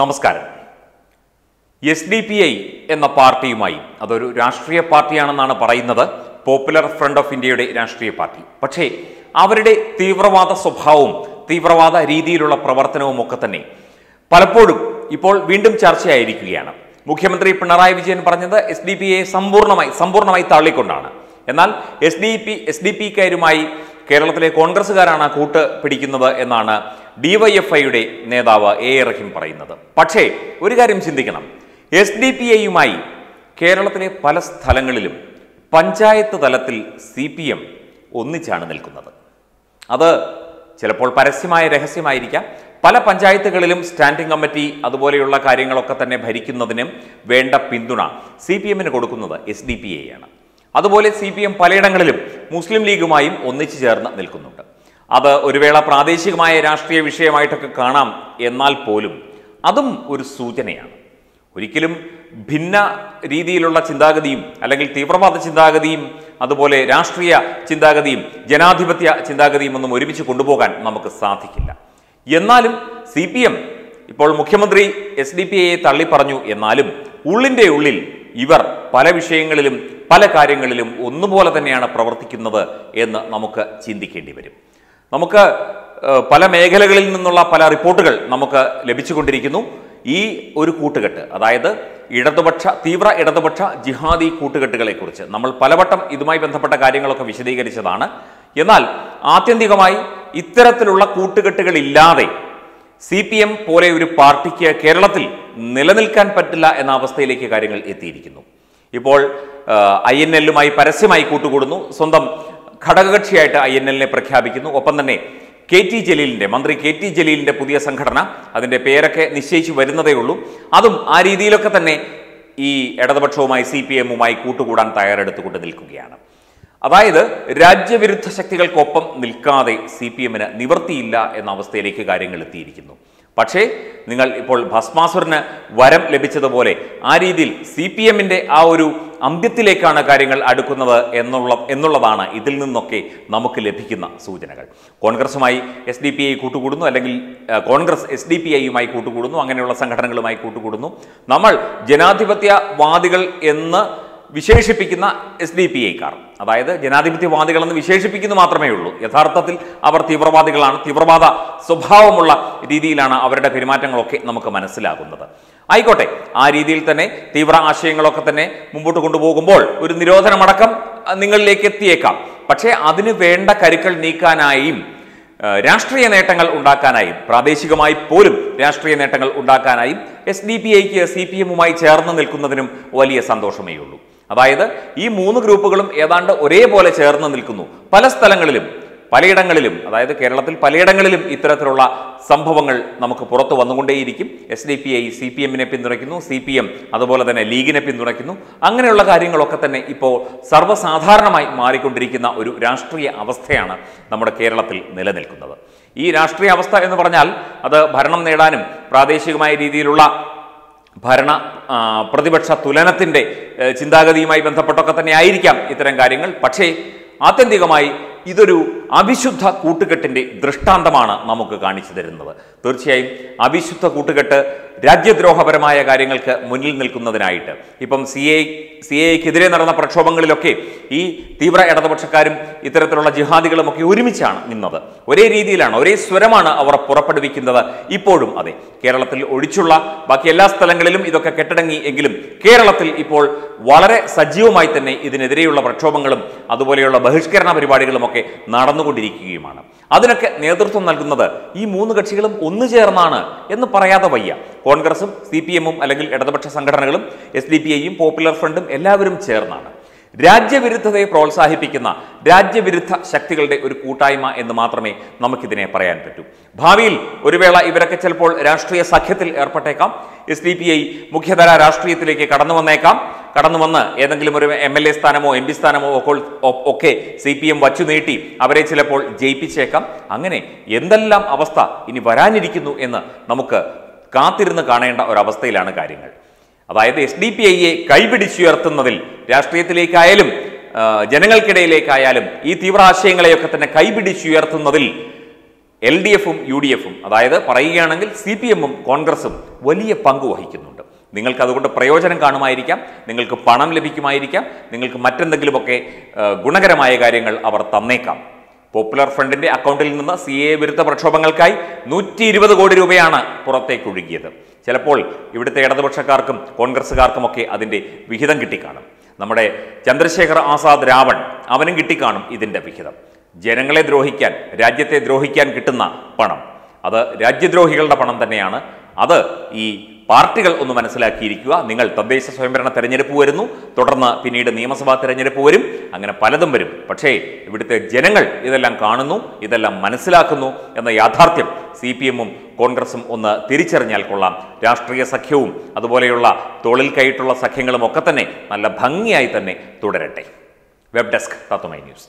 നമസ്കാരം. S D P I എന്ന പാർട്ടിയുമായി അതൊരു രാഷ്ട്രീയ പാർട്ടിയാണെന്നാണ് പറയുന്നത്. പോപ്പുലർ ഫ്രണ്ട് ഓഫ് ഇന്ത്യയുടെ രാഷ്ട്രീയ പാർട്ടി. പക്ഷേ അവരുടെ തീവ്രവാദ സ്വഭാവവും തീവ്രവാദ രീതിയിലുള്ള പ്രവർത്തനവും ഒക്കെ തന്നെ പലപ്പോഴും ഇപ്പോൾ വീണ്ടും ചർച്ചയായിരിക്കുകയാണ്. മുഖ്യമന്ത്രി പിണറായി വിജയൻ പറഞ്ഞത് എസ് ഡി പി ഐ സമ്പൂർണമായി സമ്പൂർണമായി തള്ളിക്കൊണ്ടാണ്. എന്നാൽ S D P S D പിക്കാരുമായി കേരളത്തിലെ കോൺഗ്രസ്സുകാരാണ് കൂട്ട് പിടിക്കുന്നത് എന്നാണ് ഡിവൈഎഫ്ഐയുടെ നേതാവ് എ റഹീം പറയുന്നത്. പക്ഷേ ഒരു കാര്യം ചിന്തിക്കണം. എസ് ഡി പി ഐയുമായി കേരളത്തിലെ പല സ്ഥലങ്ങളിലും പഞ്ചായത്ത് തലത്തിൽ സി പി എം ഒന്നിച്ചാണ് നിൽക്കുന്നത്. അത് ചിലപ്പോൾ പരസ്യമായ രഹസ്യമായിരിക്കാം. പല പഞ്ചായത്തുകളിലും സ്റ്റാൻഡിംഗ് കമ്മിറ്റി അതുപോലെയുള്ള കാര്യങ്ങളൊക്കെ തന്നെ ഭരിക്കുന്നതിനും വേണ്ട പിന്തുണ സി പി എമ്മിന് കൊടുക്കുന്നത് എസ് ഡി പി ഐ ആണ്. അതുപോലെ സി പി എം പലയിടങ്ങളിലും മുസ്ലിം ലീഗുമായും ഒന്നിച്ചു ചേർന്ന് നിൽക്കുന്നുണ്ട്. അത് ഒരു വേള പ്രാദേശികമായ രാഷ്ട്രീയ വിഷയമായിട്ടൊക്കെ കാണാം എന്നാൽ പോലും അതും ഒരു സൂചനയാണ്. ഒരിക്കലും ഭിന്ന രീതിയിലുള്ള ചിന്താഗതിയും അല്ലെങ്കിൽ തീവ്രവാദ ചിന്താഗതിയും അതുപോലെ രാഷ്ട്രീയ ചിന്താഗതിയും ജനാധിപത്യ ചിന്താഗതിയും ഒന്നും ഒരുമിച്ച് കൊണ്ടുപോകാൻ നമുക്ക് സാധിക്കില്ല. എന്നാലും സി പി എം ഇപ്പോൾ മുഖ്യമന്ത്രി എസ് ഡി പി എയെ തള്ളിപ്പറഞ്ഞു എന്നാലും ഉള്ളിന്റെ ഉള്ളിൽ ഇവർ പല വിഷയങ്ങളിലും പല കാര്യങ്ങളിലും ഒന്നുപോലെ തന്നെയാണ് പ്രവർത്തിക്കുന്നത് എന്ന് നമുക്ക് ചിന്തിക്കേണ്ടി വരും. നമുക്ക് പല മേഖലകളിൽ നിന്നുള്ള പല റിപ്പോർട്ടുകൾ നമുക്ക് ലഭിച്ചുകൊണ്ടിരിക്കുന്നു. ഈ ഒരു കൂട്ടുകെട്ട് അതായത് ഇടതുപക്ഷ തീവ്ര ഇടതുപക്ഷ ജിഹാദി കൂട്ടുകെട്ടുകളെ കുറിച്ച് നമ്മൾ പലവട്ടം ഇതുമായി ബന്ധപ്പെട്ട കാര്യങ്ങളൊക്കെ വിശദീകരിച്ചതാണ്. എന്നാൽ ആത്യന്തികമായി ഇത്തരത്തിലുള്ള കൂട്ടുകെട്ടുകളില്ലാതെ സി പി എം പോലെ ഒരു പാർട്ടിക്ക് കേരളത്തിൽ നിലനിൽക്കാൻ പറ്റില്ല എന്ന അവസ്ഥയിലേക്ക് കാര്യങ്ങൾ എത്തിയിരിക്കുന്നു. ഇപ്പോൾ ഐ എൻ എല്ലുമായി പരസ്യമായി കൂട്ടുകൂടുന്നു. സ്വന്തം ഘടകകക്ഷിയായിട്ട് ഐ എൻ എല്ലിനെ പ്രഖ്യാപിക്കുന്നു. ഒപ്പം തന്നെ കെ ടി ജലീലിന്റെ മന്ത്രി കെ ടി ജലീലിന്റെ പുതിയ സംഘടന അതിന്റെ പേരൊക്കെ നിശ്ചയിച്ചു വരുന്നതേ ഉള്ളൂ. അതും ആ രീതിയിലൊക്കെ തന്നെ ഈ ഇടതുപക്ഷവുമായി സി പി എമ്മുമായി കൂട്ടുകൂടാൻ തയ്യാറെടുത്തുകൊണ്ട് നിൽക്കുകയാണ്. അതായത് രാജ്യവിരുദ്ധ ശക്തികൾക്കൊപ്പം നിൽക്കാതെ സി പി എമ്മിന് നിവൃത്തിയില്ല എന്ന അവസ്ഥയിലേക്ക് കാര്യങ്ങൾ എത്തിയിരിക്കുന്നു. പക്ഷേ നിങ്ങൾ ഇപ്പോൾ ഭസ്മാസുരന് വരം ലഭിച്ചതുപോലെ ആ രീതിയിൽ സി പി എമ്മിന്റെ ആ ഒരു അന്ത്യത്തിലേക്കാണ് കാര്യങ്ങൾ അടുക്കുന്നത് എന്നുള്ള എന്നുള്ളതാണ് ഇതിൽ നിന്നൊക്കെ നമുക്ക് ലഭിക്കുന്ന സൂചനകൾ. കോൺഗ്രസുമായി എസ് ഡി പി ഐ കൂട്ടുകൂടുന്നു അല്ലെങ്കിൽ കോൺഗ്രസ് എസ് ഡി പി ഐയുമായി കൂട്ടുകൂടുന്നു അങ്ങനെയുള്ള സംഘടനകളുമായി കൂട്ടുകൂടുന്നു. നമ്മൾ ജനാധിപത്യവാദികൾ എന്ന് വിശേഷിപ്പിക്കുന്ന എസ് ഡി പി ഐക്കാർ അതായത് ജനാധിപത്യവാദികളെന്ന് വിശേഷിപ്പിക്കുന്നു മാത്രമേ ഉള്ളൂ. യഥാർത്ഥത്തിൽ അവർ തീവ്രവാദികളാണ്. തീവ്രവാദ സ്വഭാവമുള്ള രീതിയിലാണ് അവരുടെ പെരുമാറ്റങ്ങളൊക്കെ നമുക്ക് മനസ്സിലാകുന്നത്. ആയിക്കോട്ടെ ആ രീതിയിൽ തന്നെ തീവ്ര ആശയങ്ങളൊക്കെ തന്നെ മുമ്പോട്ട് കൊണ്ടുപോകുമ്പോൾ ഒരു നിരോധനമടക്കം നിങ്ങളിലേക്ക് എത്തിയേക്കാം. പക്ഷേ അതിന് വേണ്ട കരുക്കൾ നീക്കാനായും രാഷ്ട്രീയ നേട്ടങ്ങൾ ഉണ്ടാക്കാനായും പ്രാദേശികമായി പോലും രാഷ്ട്രീയ നേട്ടങ്ങൾ ഉണ്ടാക്കാനായും എസ് ഡി പി ഐക്ക് സി പി എമ്മുമായി ചേർന്ന് നിൽക്കുന്നതിനും വലിയ സന്തോഷമേ ഉള്ളൂ അതായത് ഈ മൂന്ന് ഗ്രൂപ്പുകളും ഏതാണ്ട് ഒരേപോലെ ചേർന്ന് നിൽക്കുന്നു. പല സ്ഥലങ്ങളിലും പലയിടങ്ങളിലും അതായത് കേരളത്തിൽ പലയിടങ്ങളിലും ഇത്തരത്തിലുള്ള സംഭവങ്ങൾ നമുക്ക് പുറത്തു വന്നുകൊണ്ടേയിരിക്കും. S D P I C P എമ്മിനെ പിന്തുണയ്ക്കുന്നു സി പി എം അതുപോലെ തന്നെ ലീഗിനെ പിന്തുണയ്ക്കുന്നു. അങ്ങനെയുള്ള കാര്യങ്ങളൊക്കെ തന്നെ ഇപ്പോൾ സർവസാധാരണമായി മാറിക്കൊണ്ടിരിക്കുന്ന ഒരു രാഷ്ട്രീയ അവസ്ഥയാണ് നമ്മുടെ കേരളത്തിൽ നിലനിൽക്കുന്നത്. ഈ രാഷ്ട്രീയ അവസ്ഥ എന്ന് പറഞ്ഞാൽ അത് ഭരണം നേടാനും പ്രാദേശികമായ രീതിയിലുള്ള ഭരണ പ്രതിപക്ഷ തുലനത്തിന്റെ ചിന്താഗതിയുമായി ബന്ധപ്പെട്ടൊക്കെ തന്നെ ആയിരിക്കാം ഇത്തരം കാര്യങ്ങൾ. പക്ഷേ ആത്യന്തികമായി ഇതൊരു അവിശുദ്ധ കൂട്ടുകെട്ടിന്റെ ദൃഷ്ടാന്തമാണ് നമുക്ക് കാണിച്ചു തരുന്നത്. തീർച്ചയായും അവിശുദ്ധ കൂട്ടുകെട്ട് രാജ്യദ്രോഹപരമായ കാര്യങ്ങൾക്ക് മുന്നിൽ നിൽക്കുന്നതിനായിട്ട്. ഇപ്പം സി എ സി എക്കെതിരെ നടന്ന പ്രക്ഷോഭങ്ങളിലൊക്കെ ഈ തീവ്ര ഇടതുപക്ഷക്കാരും ഇത്തരത്തിലുള്ള ജിഹാദികളും ഒക്കെ ഒരുമിച്ചാണ് നിന്നത്. ഒരേ രീതിയിലാണ് ഒരേ സ്വരമാണ് അവർ പുറപ്പെടുവിക്കുന്നത് ഇപ്പോഴും അതെ. കേരളത്തിൽ ഒഴിച്ചുള്ള ബാക്കി എല്ലാ സ്ഥലങ്ങളിലും ഇതൊക്കെ കെട്ടടങ്ങി എങ്കിലും കേരളത്തിൽ ഇപ്പോൾ വളരെ സജീവമായി തന്നെ ഇതിനെതിരെയുള്ള പ്രക്ഷോഭങ്ങളും അതുപോലെയുള്ള ബഹിഷ്കരണ പരിപാടികളുമൊക്കെ നടന്നുകൊണ്ടിരിക്കുകയുമാണ്. അതിനൊക്കെ നേതൃത്വം നൽകുന്നത് ഈ മൂന്ന് കക്ഷികളും ഒന്നു ചേർന്നാണ് എന്ന് പറയാതെ വയ്യ. കോൺഗ്രസും സി പി എമ്മും അല്ലെങ്കിൽ ഇടതുപക്ഷ സംഘടനകളും എസ് ഡി പി ഐയും പോപ്പുലർ ഫ്രണ്ടും എല്ലാവരും ചേർന്നാണ്. രാജ്യവിരുദ്ധതയെ പ്രോത്സാഹിപ്പിക്കുന്ന രാജ്യവിരുദ്ധ ശക്തികളുടെ ഒരു കൂട്ടായ്മ എന്ന് മാത്രമേ നമുക്കിതിനെ പറയാൻ പറ്റൂ. ഭാവിയിൽ ഒരു വേള ഇവരൊക്കെ ചിലപ്പോൾ രാഷ്ട്രീയ സഖ്യത്തിൽ ഏർപ്പെട്ടേക്കാം. എസ് ഡി പി ഐ മുഖ്യധാര രാഷ്ട്രീയത്തിലേക്ക് കടന്നു വന്നേക്കാം. കടന്നു വന്ന് ഏതെങ്കിലും ഒരു എം എൽ എ സ്ഥാനമോ എം പി സ്ഥാനമോ ഒക്കെ ഒക്കെ സി പി എം വച്ചു നീട്ടി അവരെ ചിലപ്പോൾ ജയിപ്പിച്ചേക്കാം. അങ്ങനെ എന്തെല്ലാം അവസ്ഥ ഇനി വരാനിരിക്കുന്നു എന്ന് നമുക്ക് കാത്തിരുന്ന് കാണേണ്ട ഒരവസ്ഥയിലാണ് കാര്യങ്ങൾ. അതായത് എസ് ഡി പി ഐയെ കൈപിടിച്ചുയർത്തുന്നതിൽ രാഷ്ട്രീയത്തിലേക്കായാലും ജനങ്ങൾക്കിടയിലേക്കായാലും ഈ തീവ്രാശയങ്ങളെയൊക്കെ തന്നെ കൈപിടിച്ചുയർത്തുന്നതിൽ എൽ ഡി എഫും യു ഡി എഫും അതായത് പറയുകയാണെങ്കിൽ സി പി എമ്മും കോൺഗ്രസും വലിയ പങ്ക് വഹിക്കുന്നുണ്ട്. നിങ്ങൾക്ക് അതുകൊണ്ട് പ്രയോജനം കാണുമായിരിക്കാം നിങ്ങൾക്ക് പണം ലഭിക്കുമായിരിക്കാം നിങ്ങൾക്ക് മറ്റെന്തെങ്കിലുമൊക്കെ ഗുണകരമായ കാര്യങ്ങൾ അവർ തന്നേക്കാം. പോപ്പുലർ ഫ്രണ്ടിന്റെ അക്കൗണ്ടിൽ നിന്ന് സി എ വിരുദ്ധ പ്രക്ഷോഭങ്ങൾക്കായി നൂറ്റി ഇരുപത് കോടി രൂപയാണ് പുറത്തേക്ക് ഒഴുകിയത്. ചിലപ്പോൾ ഇവിടുത്തെ ഇടതുപക്ഷക്കാർക്കും കോൺഗ്രസ്സുകാർക്കുമൊക്കെ അതിന്റെ വിഹിതം കിട്ടിക്കാണും. നമ്മുടെ ചന്ദ്രശേഖർ ആസാദ് രാവൺ അവനും കിട്ടിക്കാണും ഇതിന്റെ വിഹിതം. ജനങ്ങളെ ദ്രോഹിക്കാൻ രാജ്യത്തെ ദ്രോഹിക്കാൻ കിട്ടുന്ന പണം. അത് രാജ്യദ്രോഹികളുടെ പണം തന്നെയാണ്. അത് ഈ പാർട്ടികൾ ഒന്ന് മനസ്സിലാക്കിയിരിക്കുക. നിങ്ങൾ തദ്ദേശ സ്വയംഭരണ തെരഞ്ഞെടുപ്പ് വരുന്നു. തുടർന്ന് പിന്നീട് നിയമസഭാ തെരഞ്ഞെടുപ്പ് വരും. അങ്ങനെ പലതും വരും. പക്ഷേ ഇവിടുത്തെ ജനങ്ങൾ ഇതെല്ലാം കാണുന്നു ഇതെല്ലാം മനസ്സിലാക്കുന്നു എന്ന യാഥാർത്ഥ്യം സി പി എമ്മും കോൺഗ്രസും ഒന്ന് തിരിച്ചറിഞ്ഞാൽ കൊള്ളാം. രാഷ്ട്രീയ സഖ്യവും അതുപോലെയുള്ള തൊഴിൽ കൈയിട്ടുള്ള സഖ്യങ്ങളും ഒക്കെ തന്നെ നല്ല ഭംഗിയായി തന്നെ തുടരട്ടെ. Web desk Tatwamayi news.